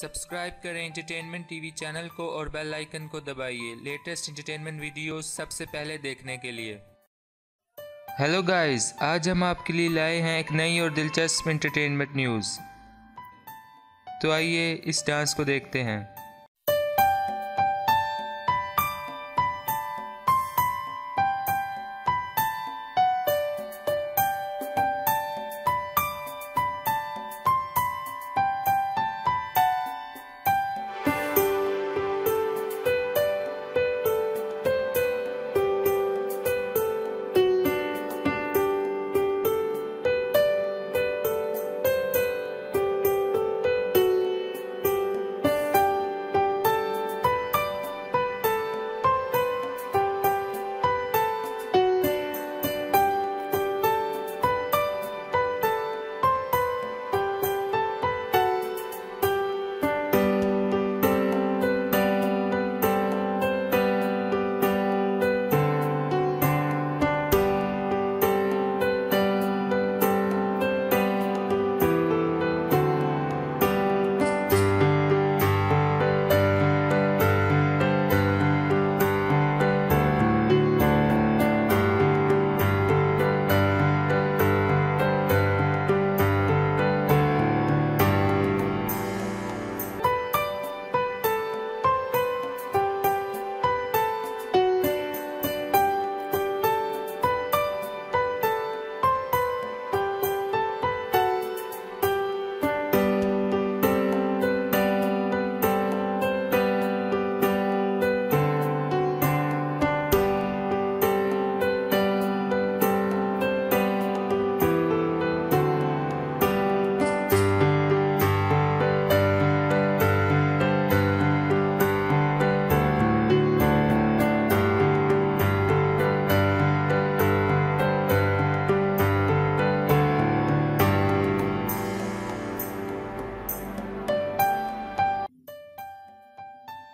Subscribe करें entertainment TV channel को और बेल आइकन को दबाइए। लेटेस्ट इंटरटेनमेंट वीडियोस सबसे पहले देखने के लिए। हेलो गाइस आज हम आपके लिए लाए हैं एक नई और दिलचस्प इंटरटेनमेंट न्यूज़ तो आइए इस डांस को देखते हैं।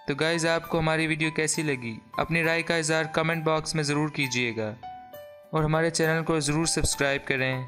तो गाइज़ आपको हमारी वीडियो कैसी लगी? अपनी राय का इजहार कमेंट बॉक्स में ज़रूर कीजिएगा। और हमारे चैनल को ज़रूर सब्सक्राइब करें।